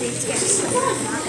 Yes.